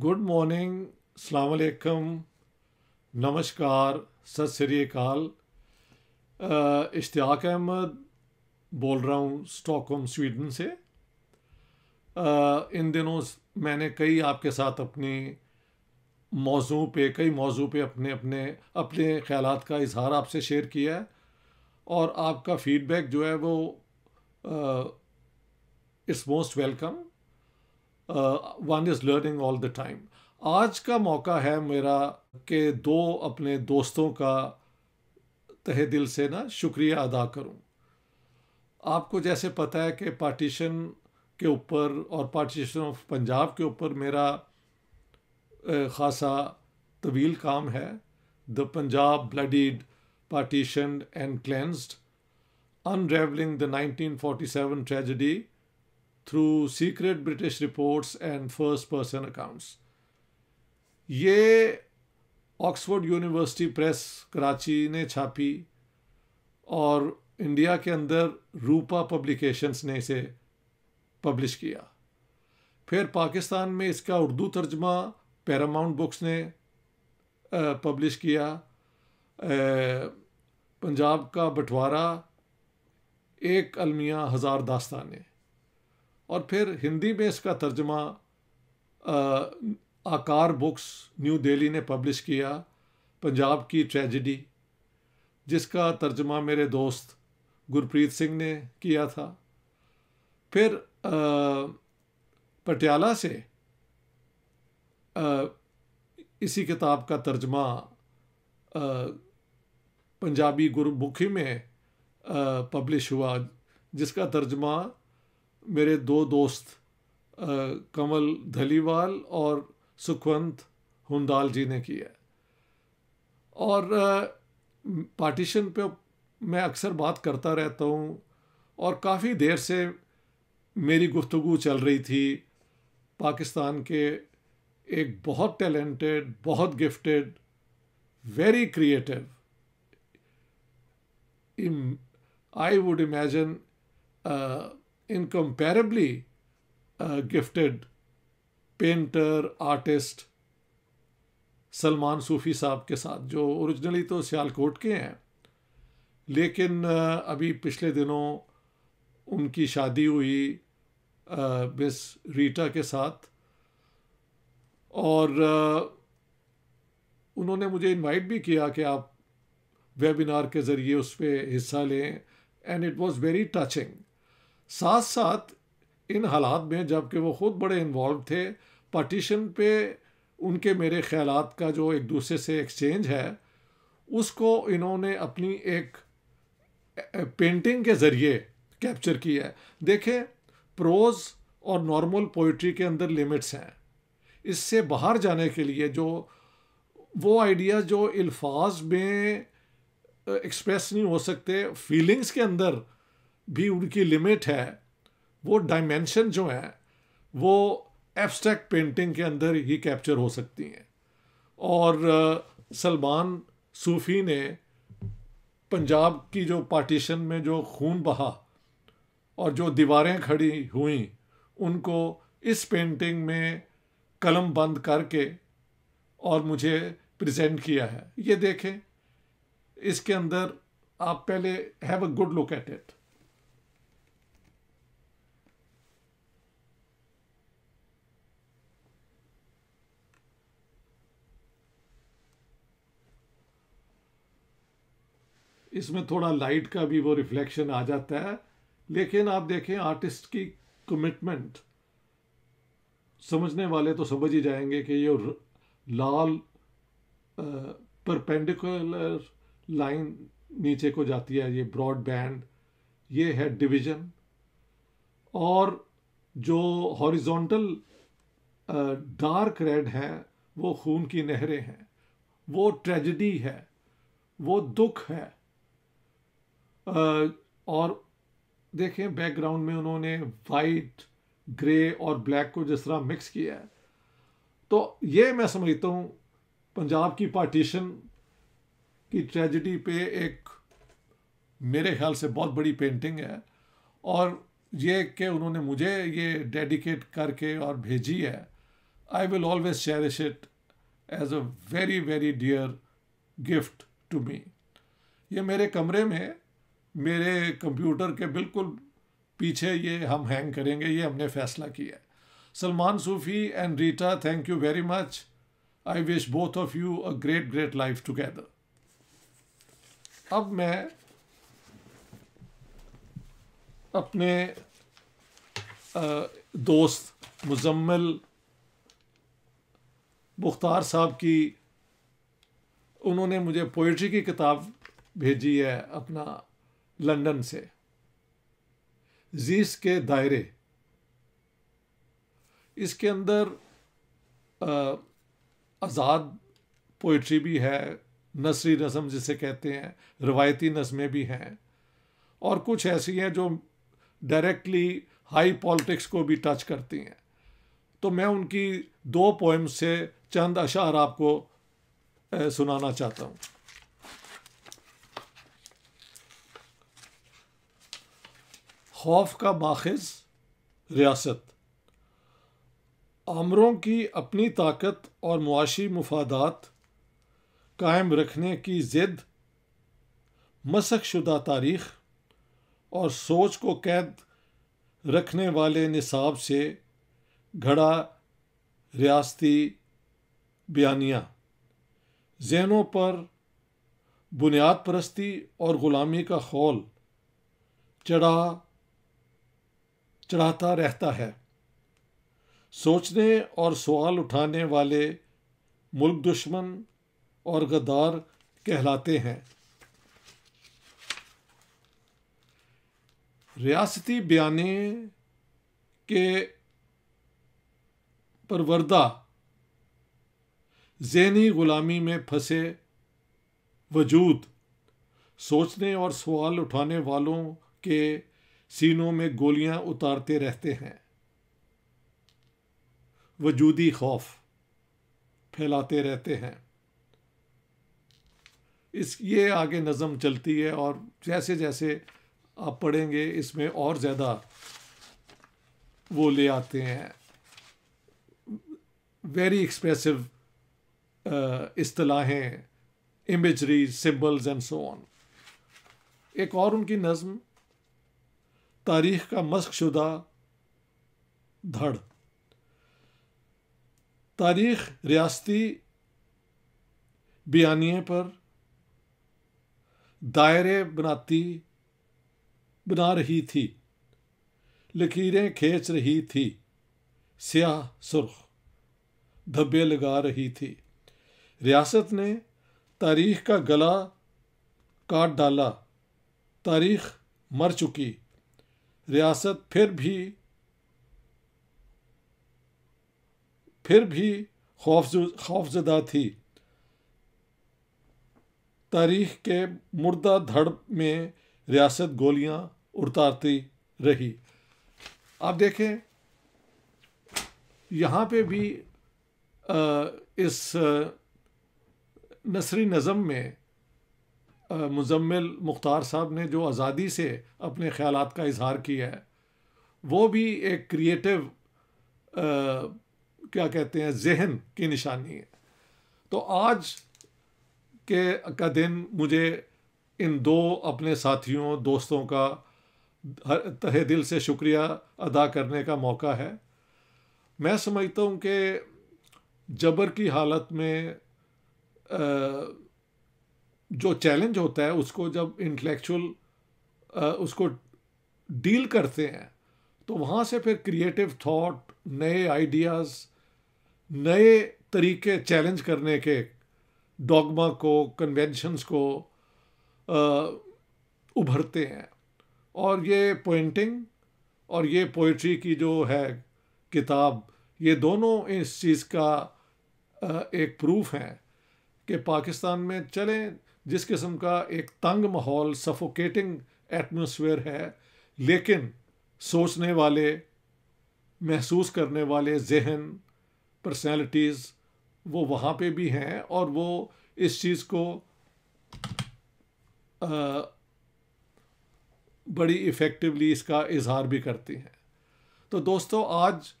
Good morning सलामकुम नमस्कार सत श्री अकाल इश्तियाक अहमद बोल रहा हूँ स्टॉकहोम स्वीडन से। इन दिनों मैंने कई आपके साथ अपनी मौजू पे, कई मौजू पे अपने अपने अपने ख्याल का इजहार आपसे शेयर किया है और आपका फीडबैक जो है वो it's most welcome one is learning all the time आज का मौका है मेरा कि दो अपने दोस्तों का तहे दिल से ना शुक्रिया अदा करूँ। आपको जैसे पता है कि पार्टीशन के ऊपर और पार्टीशन ऑफ़ पंजाब के ऊपर मेरा ख़ासा तवील काम है। The Punjab bloodied partition and cleansed unravelling the 1947 tragedy through secret British reports and first person accounts ये ऑक्सफोर्ड यूनिवर्सिटी प्रेस कराची ने छापी और इंडिया के अंदर रूपा पब्लिकेशंस ने इसे पब्लिश किया। फिर पाकिस्तान में इसका उर्दू तर्जमा पैरामाउंट बुक्स ने पब्लिश किया। पंजाब का बंटवारा एक अलमिया हज़ार दास्तानें और फिर हिंदी में इसका तर्जमा आकार बुक्स न्यू दिल्ली ने पब्लिश किया पंजाब की ट्रेजिडी जिसका तर्जमा मेरे दोस्त गुरप्रीत सिंह ने किया था। फिर पटियाला से आ, इसी किताब का तर्जमा पंजाबी गुरमुखी में पब्लिश हुआ जिसका तर्जमा मेरे दो दोस्त आ, कमल धलीवाल और सुखवंत हुंदाल जी ने किया और आ, पार्टीशन पे मैं अक्सर बात करता रहता हूँ और काफ़ी देर से मेरी गुफ्तगु चल रही थी। पाकिस्तान के एक बहुत टैलेंटेड बहुत gifted very creative I would imagine incomparably gifted painter artist Salman Sufi साहब के साथ, जो ओरिजिनली तो सियालकोट के हैं, लेकिन अभी पिछले दिनों उनकी शादी हुई मिस रीटा के साथ, और उन्होंने मुझे इनवाइट भी किया कि आप वेबिनार के ज़रिए उस पर हिस्सा लें and it was very touching साथ साथ इन हालात में जबकि वो ख़ुद बड़े इन्वॉल्व थे पार्टीशन पे उनके मेरे ख्याल का जो एक दूसरे से एक्सचेंज है, उसको इन्होंने अपनी एक पेंटिंग के ज़रिए कैप्चर किया है। देखें प्रोज़ और नॉर्मल पोइट्री के अंदर लिमिट्स हैं। इससे बाहर जाने के लिए जो, वो आइडिया जो अल्फाज में एक्सप्रेस नहीं हो सकते फीलिंग्स के अंदर भी उनकी लिमिट है, वो डायमेंशन जो है, वो एब्स्ट्रैक्ट पेंटिंग के अंदर ही कैप्चर हो सकती हैं। और सलमान सूफ़ी ने पंजाब की जो पार्टीशन में जो खून बहा और जो दीवारें खड़ी हुई, उनको इस पेंटिंग में कलम बंद करके और मुझे प्रेजेंट किया है। ये देखें, इसके अंदर आप पहले have a good look at it इसमें थोड़ा लाइट का भी वो रिफ्लेक्शन आ जाता है। लेकिन आप देखें आर्टिस्ट की कमिटमेंट समझने वाले तो समझ ही जाएँगे कि ये लाल परपेंडिकुलर लाइन नीचे को जाती है, ये ब्रॉड बैंड ये है डिवीज़न और जो हॉरिजॉन्टल डार्क रेड है, वो खून की नहरें हैं, वो ट्रेजिडी है, वो दुख है और देखें बैकग्राउंड में उन्होंने वाइट ग्रे और ब्लैक को जिस तरह मिक्स किया है। तो ये मैं समझता हूँ, पंजाब की पार्टीशन की ट्रेजिडी पे एक मेरे ख्याल से बहुत बड़ी पेंटिंग है। और ये कि उन्होंने मुझे ये डेडिकेट करके और भेजी है I will always cherish it as a very very dear gift to me ये मेरे कमरे में मेरे कंप्यूटर के बिल्कुल पीछे ये हम हैंग करेंगे, ये हमने फैसला किया है। Salman Sufi and Rita thank you very much I wish both of you a great great life together अब मैं अपने दोस्त मुजम्मल मुख्तार साहब की, उन्होंने मुझे पोइट्री की किताब भेजी है अपना लंदन से। जीस के दायरे। इसके अंदर आज़ाद पोइट्री भी है, नसरी नज़म जिसे कहते हैं, रवायती नज़में भी हैं, और कुछ ऐसी हैं जो डायरेक्टली हाई पॉलिटिक्स को भी टच करती हैं। तो मैं उनकी दो पोइम से चंद अशार आपको सुनाना चाहता हूँ। खौफ का माखज रियासत। आमरों की अपनी ताकत और मुआशी मफादात कायम रखने की ज़िद मसक शुदा तारीख़ और सोच को कैद रखने वाले निसाब से घड़ा रियासती बयानिया। जहनों पर बुनियाद परस्ती और ग़ुलामी का खौल, चढ़ा चढ़ाता रहता है। सोचने और सवाल उठाने वाले मुल्क दुश्मन और गद्दार कहलाते हैं। रियासती बयाने के परवरदा जहनी गुलामी में फंसे वजूद, सोचने और सवाल उठाने वालों के सीनों में गोलियाँ उतारते रहते हैं। वजूदी खौफ फैलाते रहते हैं। इस, ये आगे नज़म चलती है और जैसे जैसे आप पढ़ेंगे, इसमें और ज़्यादा वो ले आते हैं। Very expressive असलाहें imagery symbols and so on एक और उनकी नज़म तारीख का मस्क शुदा धड़। तारीख रियासती बयानिए पर दायरे बनाती, बना रही थी, लकीरें खींच रही थी, स्याह सुर्ख, धब्बे लगा रही थी। रियासत ने तारीख का गला काट डाला, तारीख मर चुकी रियासत फिर भी फिर भी खौफ खौफजदा थी। तारीख के मुर्दा धड़ में रियासत गोलियाँ उतारती रही। आप देखें, यहाँ पे भी इस नसरी नज़म में मुजम्मिल मुख्तार साहब ने जो आज़ादी से अपने ख्याल का इजहार किया है, वो भी एक क्रिएटिव क्या कहते हैं, जहन की निशानी है। तो आज के का दिन मुझे इन दो अपने साथियों, दोस्तों का तहे दिल से शुक्रिया अदा करने का मौका है। मैं समझता हूँ कि जबर की हालत में जो चैलेंज होता है, उसको जब इंटेलेक्चुअल उसको डील करते हैं तो वहाँ से फिर क्रिएटिव थॉट नए आइडियाज़ नए तरीके चैलेंज करने के डॉगमा को कन्वेंशंस को उभरते हैं। और ये पोइंटिंग और ये पोइट्री की जो है किताब, ये दोनों इस चीज़ का एक प्रूफ है कि पाकिस्तान में चलें जिस किस्म का एक तंग माहौल सफोकेटिंग एटमोसफेयर है लेकिन सोचने वाले महसूस करने वाले जहन पर्सनालिटीज़ वो वहाँ पे भी हैं और वो इस चीज़ को आ, बड़ी इफ़ेक्टिवली इसका इजहार भी करती हैं। तो दोस्तों आज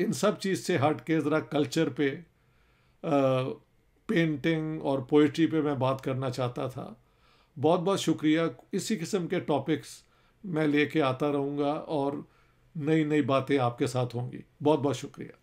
इन सब चीज़ से हट के ज़रा कल्चर पे पेंटिंग और पोइट्री पे मैं बात करना चाहता था। बहुत बहुत शुक्रिया। इसी किस्म के टॉपिक्स मैं लेके आता रहूँगा और नई नई बातें आपके साथ होंगी। बहुत बहुत शुक्रिया।